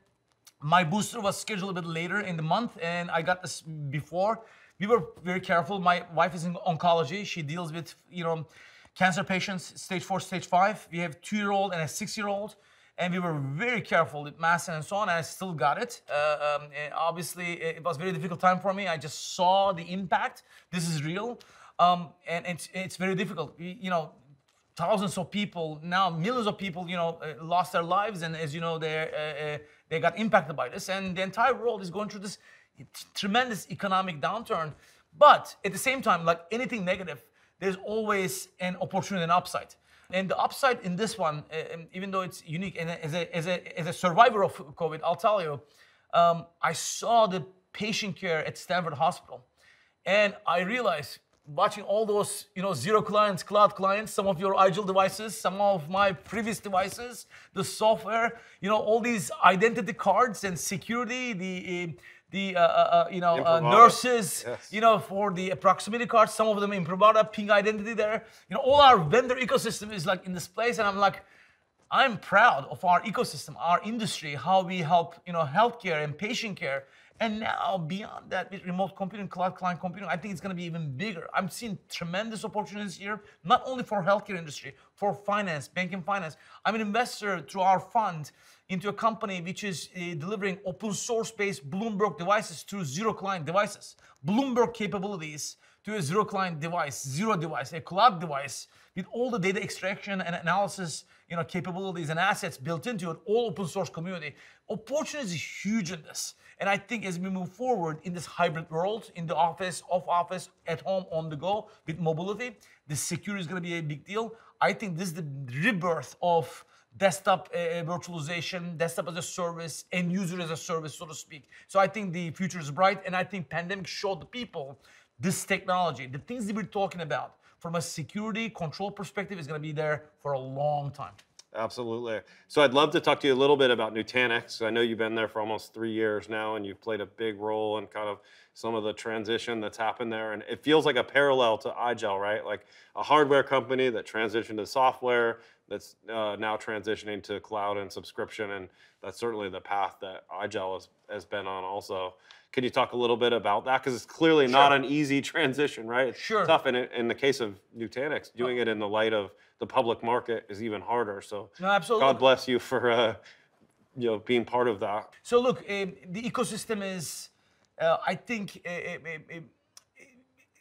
My booster was scheduled a bit later in the month, and I got this before. We were very careful. My wife is in oncology. She deals with you know cancer patients, stage four, stage five. We have two-year-old and a six-year-old, and we were very careful with masks and so on. And I still got it. Uh, um, obviously, it was very difficult time for me. I just saw the impact. This is real, um, and it's it's very difficult. You know, thousands of people now millions of people you know uh, lost their lives and as you know they uh, uh, they got impacted by this and the entire world is going through this tremendous economic downturn. But at the same time like anything negative there's always an opportunity and upside. And the upside in this one uh, um, even though it's unique and as a, as a, as a survivor of covid i'll tell you um, i saw the patient care at stanford hospital and I realized watching all those, you know, zero clients, cloud clients, some of your IGEL devices, some of my previous devices, the software, you know, all these identity cards and security, the uh, the uh, uh, you know uh, nurses, Yes. you know, for the proximity cards, some of them in Imprivata, ping identity there. You know, all our vendor ecosystem is like in this place, and I'm like, I'm proud of our ecosystem, our industry, how we help, you know, healthcare and patient care. And now beyond that, with remote computing, cloud client computing, I think it's going to be even bigger. I'm seeing tremendous opportunities here, not only for healthcare industry, for finance, banking finance. I'm an investor through our fund into a company which is uh, delivering open source based Bloomberg devices through zero client devices. Bloomberg capabilities to a zero client device, zero device, a cloud device with all the data extraction and analysis, you know, capabilities and assets built into it, all open source community. Opportunity is huge in this. And I think as we move forward in this hybrid world, in the office, off office, at home, on the go, with mobility, the security is going to be a big deal. I think this is the rebirth of desktop uh, virtualization, desktop as a service, and user as a service, so to speak. So I think the future is bright, and I think pandemic showed the people this technology, the things that we're talking about from a security control perspective is going to be there for a long time. Absolutely. So I'd love to talk to you a little bit about Nutanix. I know you've been there for almost three years now, and you've played a big role in kind of some of the transition that's happened there. And it feels like a parallel to IGEL, right? Like a hardware company that transitioned to software that's uh, now transitioning to cloud and subscription. And that's certainly the path that IGEL has, has been on also. Can you talk a little bit about that? Because it's clearly not an easy transition, right? It's Sure. tough. And in, the case of Nutanix, doing it in the light of the public market is even harder. So No, absolutely. God bless you for uh, you know being part of that. So look, uh, the ecosystem is, uh, I think, uh, uh, uh, uh,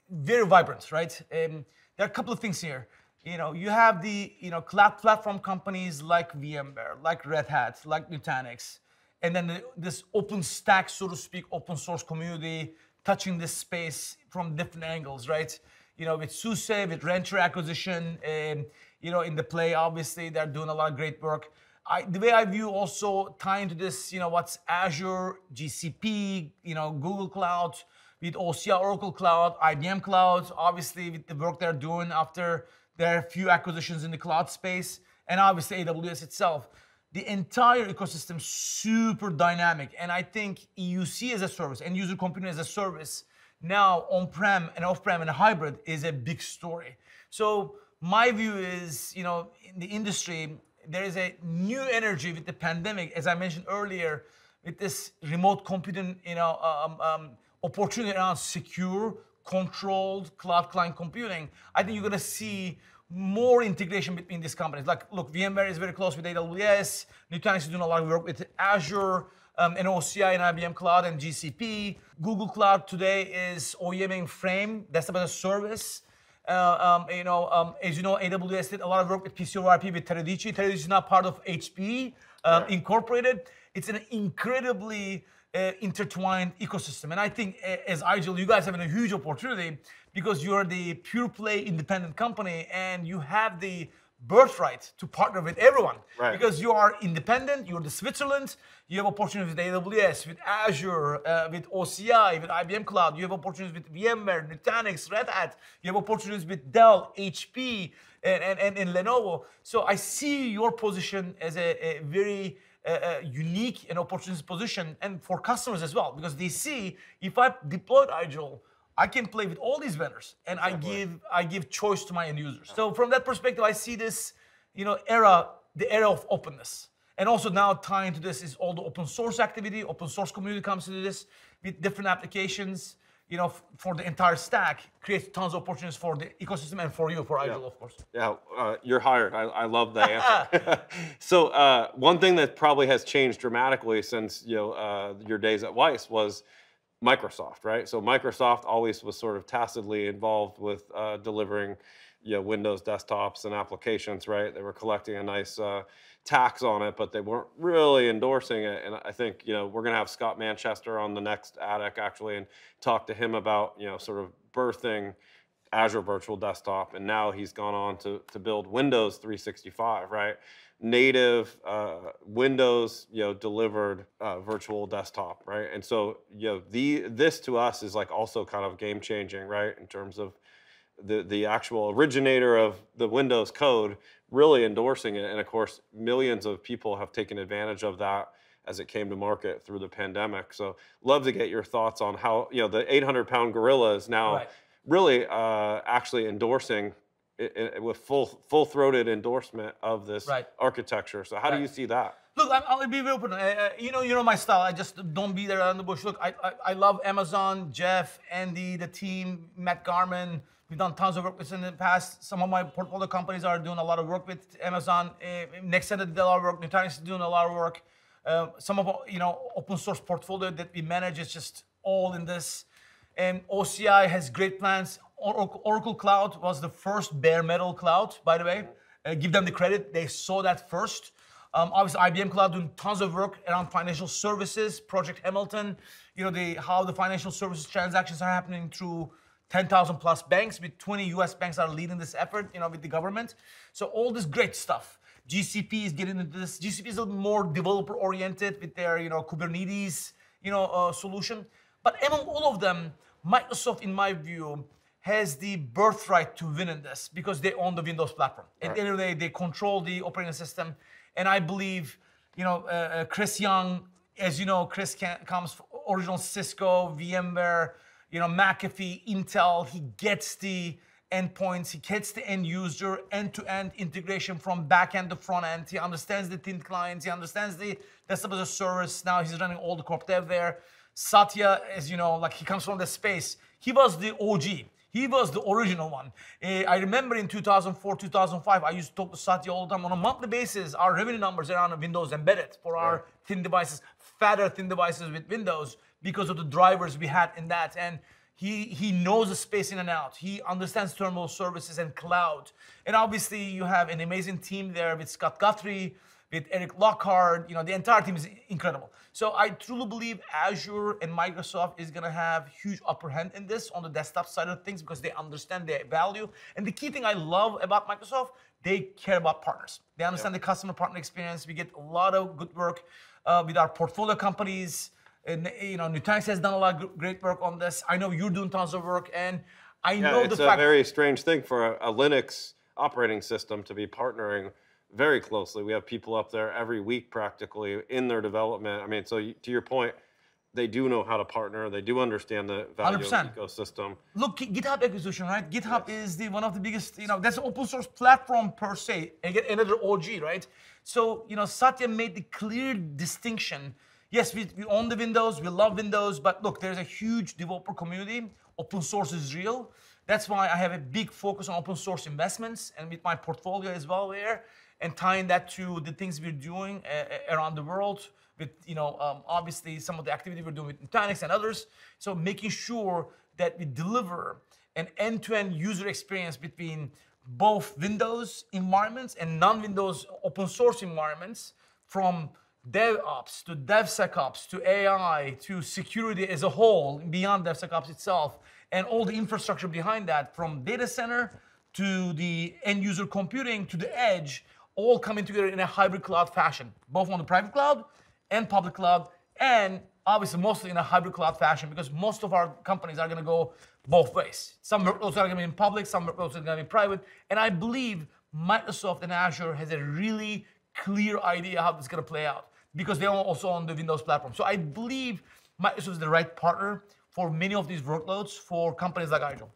very vibrant, right? Um, there are a couple of things here. You know, you have the you know cloud platform companies like VMware, like Red Hat, like Nutanix, and then the, this open stack, so to speak, open source community touching this space from different angles, right? You know, with SUSE, with Rancher acquisition, um, you know, in the play, obviously, they're doing a lot of great work. I, the way I view also tying to this, you know, what's Azure, GCP, you know, Google Cloud, with OCI, Oracle Cloud, IBM Cloud, obviously with the work they're doing after their few acquisitions in the cloud space, and obviously AWS itself. The entire ecosystem super dynamic, and I think EUC as a service and user computing as a service now on-prem and off-prem and hybrid is a big story. So my view is, you know, in the industry, there is a new energy with the pandemic, as I mentioned earlier, with this remote computing, you know, um, um, opportunity around secure, controlled cloud client computing. I think you're gonna see more integration between these companies. Like, look, VMware is very close with AWS. Nutanix is doing a lot of work with Azure, um, and OCI and IBM Cloud and GCP. Google Cloud today is OEMing Frame, desktop as a service. Uh, um, you know, um, as you know, AWS did a lot of work with PCoIP with Teradici. Teradici is now part of HPE um, Yeah. Incorporated. It's an incredibly uh, intertwined ecosystem, and I think uh, as IGEL, you guys have a huge opportunity because you're the pure play independent company, and you have the birthright to partner with everyone Right. because you are independent. You're the Switzerland. You have opportunities with AWS, with Azure, uh, with OCI, with IBM Cloud. You have opportunities with VMware, Nutanix, Red Hat. You have opportunities with Dell, HP, and, and, and, and Lenovo. So I see your position as a, a very uh, unique and opportunist position, and for customers as well, because they see if I deployed IGEL, I can play with all these vendors, and I give I give choice to my end users. So from that perspective, I see this, you know, era the era of openness. And also now tying to this is all the open source activity, open source community comes to this with different applications, you know, f- for the entire stack, creates tons of opportunities for the ecosystem and for you, for IGEL, of course. Yeah, uh, you're hired. I, I love that answer. so uh, one thing that probably has changed dramatically since you know uh, your days at Wyse was Microsoft, right? So Microsoft always was sort of tacitly involved with uh, delivering you know, Windows desktops and applications, right? They were collecting a nice uh, tax on it, but they weren't really endorsing it. And I think you know we're going to have Scott Manchester on the next Attic actually and talk to him about you know sort of birthing Azure Virtual Desktop, and now he's gone on to to build Windows 365, right? Native uh, Windows, you know, delivered uh, virtual desktop, right? And so, you know, the this to us is like also kind of game changing, right? In terms of the the actual originator of the Windows code really endorsing it, and of course, millions of people have taken advantage of that as it came to market through the pandemic. So, love to get your thoughts on how you know the 800 pound gorilla is now Right. really uh, actually endorsing it, it, with full full throated endorsement of this Right. architecture. So, how do you see that? Look, I'm, I'll be open. Uh, uh, you know, you know my style. I just don't beat around the bush. Look, I, I, I love Amazon, Jeff, Andy, the team, Matt Garman. We've done tons of work with in the past. Some of my portfolio companies are doing a lot of work with Amazon. Uh, did a lot of work. Nutanix is doing a lot of work. Uh, some of our, you know open source portfolio that we manage is just all in this. And OCI has great plans. Oracle, Oracle Cloud was the first bare metal cloud, by the way. Uh, give them the credit; they saw that first. Um, obviously, IBM Cloud doing tons of work around financial services, Project Hamilton. You know, the how the financial services transactions are happening through 10,000 plus banks. With 20 U.S. banks are leading this effort. You know, with the government. So all this great stuff. GCP is getting into this. GCP is a little more developer oriented with their you know Kubernetes you know uh, solution. But among all of them, Microsoft, in my view, has the birthright to win in this because they own the Windows platform. At the end of the day, they control the operating system, and I believe, you know, uh, uh, Chris Young, as you know, Chris can, comes original Cisco, VMware, you know, McAfee, Intel. He gets the endpoints, he gets the end user, end-to-end integration from back end to front end. He understands the thin clients, he understands the desktop as a service. Now he's running all the corp dev there. Satya, as you know, like he comes from the space. He was the OG. He was the original one. Eh, I remember in 2004, 2005, I used to talk to Satya all the time on a monthly basis. Our revenue numbers are on Windows embedded for our thin devices, fatter thin devices with Windows because of the drivers we had in that. And he he knows the space in and out. He understands terminal services and cloud. And obviously, you have an amazing team there with Scott Guthrie, with Eric Lockhart. You know, the entire team is incredible. So I truly believe Azure and Microsoft is gonna have huge upper hand in this on the desktop side of things because they understand their value. And the key thing I love about Microsoft, they care about partners. They understand the customer partner experience. We get a lot of good work uh, with our portfolio companies. And you know, Nutanix has done a lot of great work on this. I know you're doing tons of work, and I Yeah, know the fact. it's a very strange thing for a, a Linux operating system to be partnering very closely. We have people up there every week practically in their development. I mean, so to your point, they do know how to partner. They do understand the value of 100%. the ecosystem. Look, GitHub acquisition, right? GitHub is the one of the biggest, you know, that's an open source platform per se. Again, another OG, right? So, you know, Satya made the clear distinction. Yes, we, we own the Windows, we love Windows, but look, there's a huge developer community. Open source is real. That's why I have a big focus on open source investments and with my portfolio as well there, and tying that to the things we're doing uh, uh, around the world with, you know, um, obviously some of the activity we're doing with Nutanix and others. So making sure that we deliver an end-to-end user experience between both Windows environments and non-Windows open source environments from DevOps to DevSecOps to AI to security as a whole, beyond DevSecOps itself, and all the infrastructure behind that, from data center to the end user computing to the edge, all coming together in a hybrid cloud fashion, both on the private cloud and public cloud, and obviously mostly in a hybrid cloud fashion because most of our companies are going to go both ways. Some workloads are going to be in public, some workloads are going to be private, and I believe Microsoft and Azure has a really clear idea how this is going to play out because they are also on the Windows platform. So I believe Microsoft is the right partner for many of these workloads for companies like IGEL.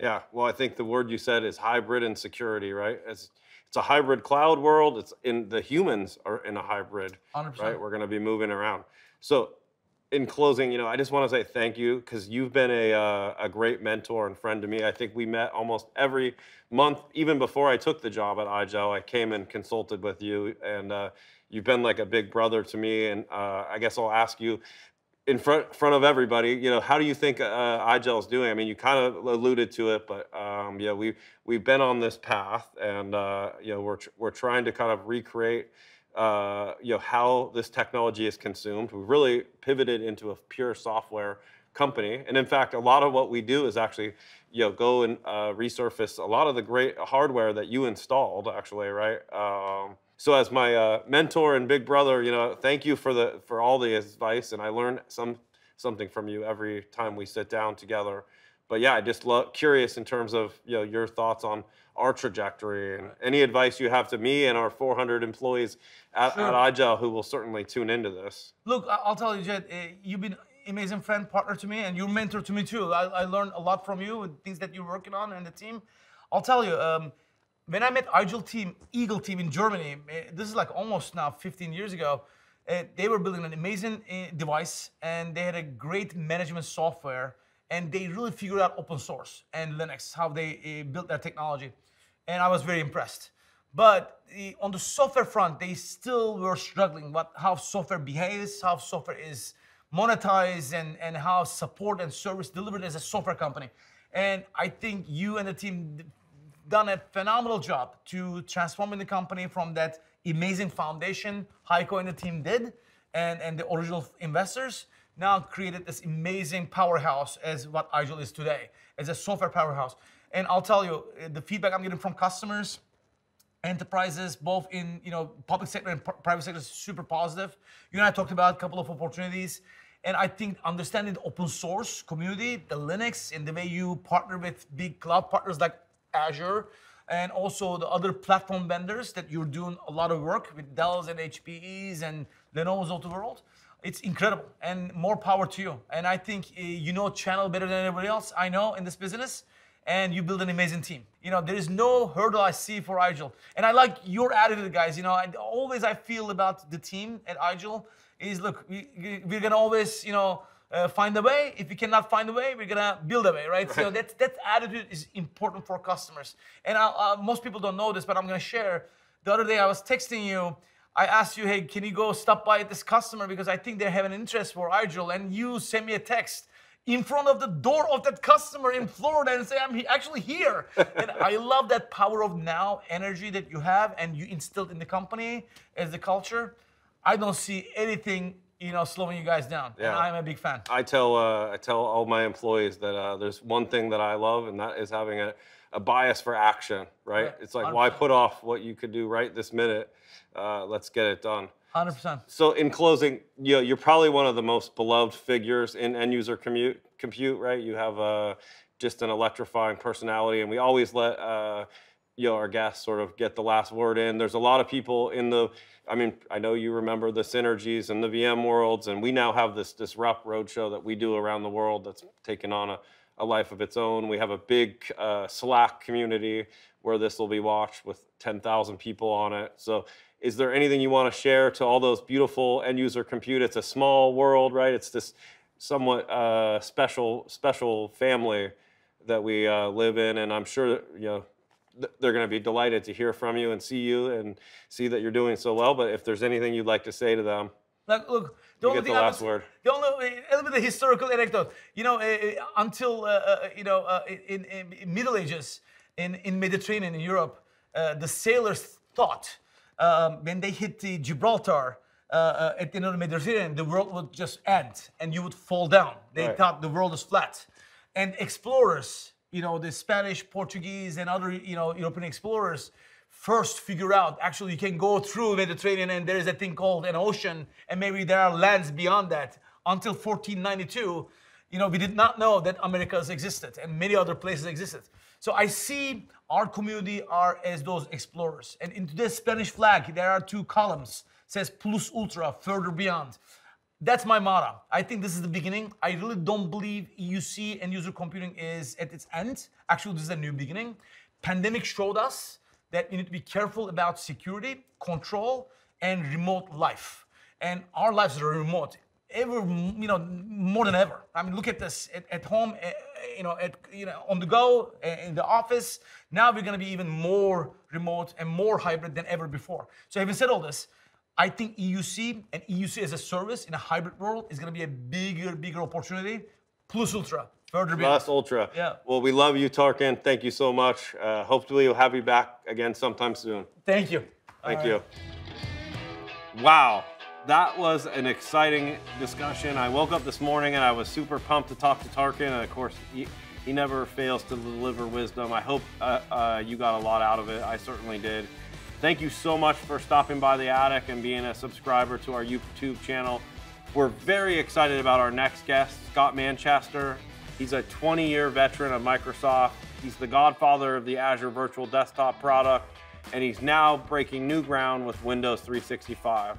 Yeah, well, I think the word you said is hybrid and security, right? It's it's a hybrid cloud world. It's in the humans are in a hybrid, 100%. right? We're going to be moving around. So, in closing, you know, I just want to say thank you because you've been a uh, a great mentor and friend to me. I think we met almost every month, even before I took the job at IGEL. I came and consulted with you, and uh, you've been like a big brother to me. And uh, I guess I'll ask you in front front of everybody, you know, how do you think uh, IGEL is doing? I mean, you kind of alluded to it, but um, yeah, we we've been on this path, and uh, you know, we're we're trying to kind of recreate, uh, you know, how this technology is consumed. We've really pivoted into a pure software company, and in fact, a lot of what we do is actually, you know, go and uh, resurface a lot of the great hardware that you installed, actually, right? Um, so as my uh, mentor and big brother, you know, thank you for the for all the advice, and I learn some something from you every time we sit down together. But yeah, I just love curious in terms of you know your thoughts on our trajectory and any advice you have to me and our 400 employees at, Sure. at IGEL who will certainly tune into this. Look, I'll tell you, Jed, uh, you've been amazing friend, partner to me, and you're mentor to me too. I, I learned a lot from you and things that you're working on and the team. I'll tell you, um, when I met IGEL team, IGEL team in Germany, uh, this is like almost now 15 years ago. Uh, they were building an amazing uh, device, and they had a great management software, and they really figured out open source and Linux, how they uh, built their technology, and I was very impressed. But on the software front, they still were struggling. What how software behaves, how software is monetized, and and how support and service delivered as a software company. And I think you and the team done a phenomenal job to transforming the company from that amazing foundation Heiko and the team did, and and the original investors now created this amazing powerhouse as what IGEL is today, as a software powerhouse. And I'll tell you, uh, the feedback I'm getting from customers enterprises, both in you know public sector and private sector, is super positive. You and I talked about a couple of opportunities, and I think understanding the open source community, the Linux, and the way you partner with big cloud partners like Azure, and also the other platform vendors that you're doing a lot of work with Dell's and HPE's and Lenovo's of the world. It's incredible, and more power to you. And I think uh, you know channel better than anybody else I know in this business and you build an amazing team. You know, there is no hurdle I see for IGEL. And I like your attitude, guys. You know, I, always I feel about the team at IGEL is look, we- we're gonna always, you know, uh, find a way. If we cannot find a way, we're gonna build a way, right? So that that attitude is important for customers. And I, uh, most people don't know this, but I'm gonna share. The other day I was texting you. I asked you, hey, can you go stop by this customer because I think they have an interest for IGEL, and you send me a text in front of the door of that customer in Florida and say, I'm he- actually here. and I love that power of now energy that you have and you instilled in the company as the culture. I don't see anything, you know, slowing you guys down. And Yeah. I'm a big fan. I tell uh, I tell all my employees that uh, there's one thing that I love, and that is having a, a bias for action. Right? Right. It's like why 100%. put off what you could do right this minute? Uh, let's get it done. 100%. So in closing, you know, you're probably one of the most beloved figures in end user commute, compute, right? You have uh, just an electrifying personality, and we always let uh, you know our guests sort of get the last word in. There's a lot of people in the, I mean, I know you remember the synergies and the VM worlds, and we now have this disrupt roadshow that we do around the world that's taken on a, a life of its own. We have a big uh, Slack community where this will be watched with 10,000 people on it. So is there anything you want to share to all those beautiful end user compute? It's a small world, right? It's this somewhat uh, special special family that we uh, live in, and I'm sure you know they're going to be delighted to hear from you and see you and see that you're doing so well. But if there's anything you'd like to say to them, Like, look, the only get thing the I last was- word. The only a little bit of historical anecdote. You know, uh, uh, until uh, you know, uh, in, in, in Middle Ages, in in Mediterranean in Europe, uh, the sailors thought um, when they hit the Gibraltar. Uh, uh, at the end of the Mediterranean, the world would just end and you would fall down. They Right. thought the world is flat. And explorers, you know, the Spanish, Portuguese, and other, you know, European explorers first figure out actually you can go through Mediterranean and there is a thing called an ocean and maybe there are lands beyond that. Until 1492, you know, we did not know that Americas existed and many other places existed. So I see our community are as those explorers. And in today's Spanish flag, there are two columns. says plus ultra, further beyond. That's my motto. I think this is the beginning. I really don't believe EUC and user computing is at its end. Actually, this is a new beginning. Pandemic showed us that you need to be careful about security, control, and remote life. And our lives are remote ever, you know, more than ever. I mean, look at this at, at home, eh, you know, at you know, on the go, eh, in the office. Now we're going to be even more remote and more hybrid than ever before. So, having said all this, I think EUC and EUC as a service in a hybrid world is going to be a bigger, bigger opportunity. Plus Ultra, further beyond. Plus Ultra. Yeah. Well, we love you, Tarkan. Thank you so much. Uh, hopefully, we'll have you back again sometime soon. Thank you. Thank All you. right. Wow, that was an exciting discussion. I woke up this morning and I was super pumped to talk to Tarkan, and of course, he, he never fails to deliver wisdom. I hope uh, uh, you got a lot out of it. I certainly did. Thank you so much for stopping by the attic and being a subscriber to our YouTube channel. We're very excited about our next guest, Scott Manchester. He's a 20 year veteran of Microsoft. He's the godfather of the Azure Virtual Desktop product, and he's now breaking new ground with Windows 365.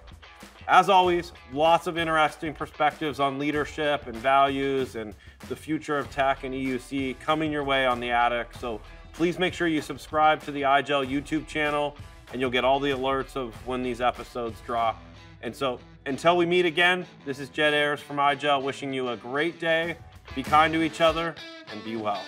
As always, lots of interesting perspectives on leadership and values and the future of tech and EUC coming your way on the attic. So please make sure you subscribe to the IGEL YouTube channel and you'll get all the alerts of when these episodes drop. And so until we meet again, this is Jed Ayres from IGEL wishing you a great day, be kind to each other, and be well.